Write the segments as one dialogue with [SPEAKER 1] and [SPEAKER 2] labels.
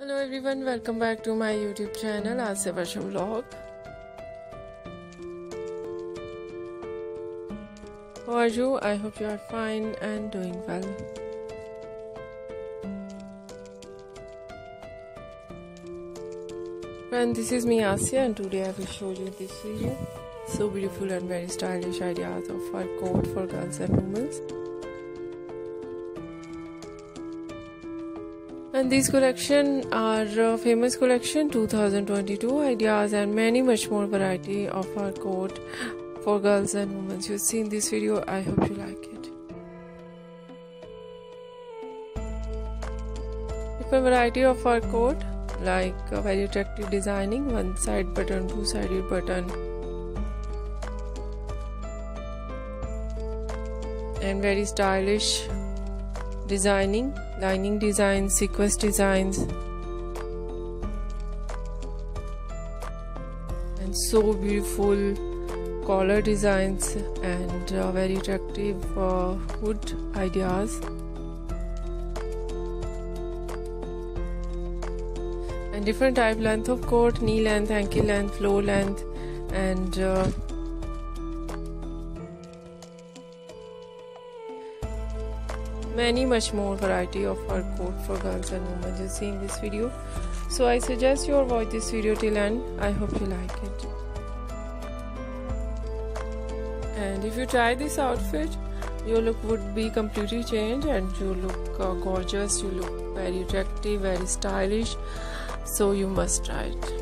[SPEAKER 1] Hello everyone, welcome back to my YouTube channel Asiya Fashion Vlog. How are you? I hope you are fine and doing well. Friend, this is me Asiya and today I will show you this video. So beautiful and very stylish ideas of fur coat for girls and women. And these collection are uh, famous collection 2022 ideas and many much more variety of our coat for girls and women. You've seen this video i hope you like it. Different variety of our coat like a very attractive designing one side button two sided button. And very stylish designing lining designs sequence designs. And so beautiful collar designs and uh, very attractive uh, hood ideas. And different type length of coat knee length ankle length floor length and uh, many much more variety of coat for girls and women you see in this video. So i suggest you watch this video till end. I hope you like it. And if you try this outfit your look would be completely changed and you look uh, gorgeous. You look very attractive very stylish. So you must try it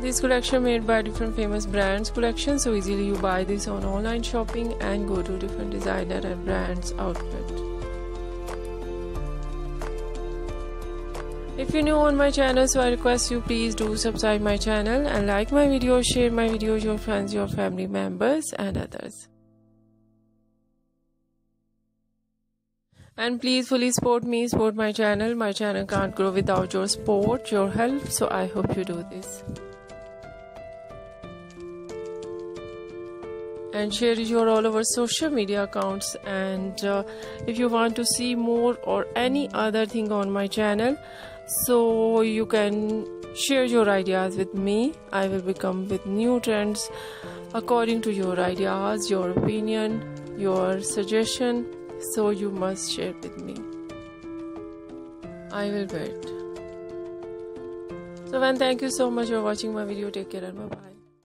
[SPEAKER 1] This collection made by different famous brands collection so easily you buy this on online shopping and go to different designer and brands outfit. If you're new on my channel so I request you please do subscribe my channel and like my video, share my videos your friends, your family members and others. and please fully support me support my channel my channel can't grow without your support your help so i hope you do this and share your all over social media accounts. And uh, if you want to see more or any other thing on my channel so you can share your ideas with me. I will become with new trends according to your ideas your opinion your suggestion. So you must share with me. I will wait. So then thank you so much for watching my video. Take care and bye bye